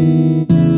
Música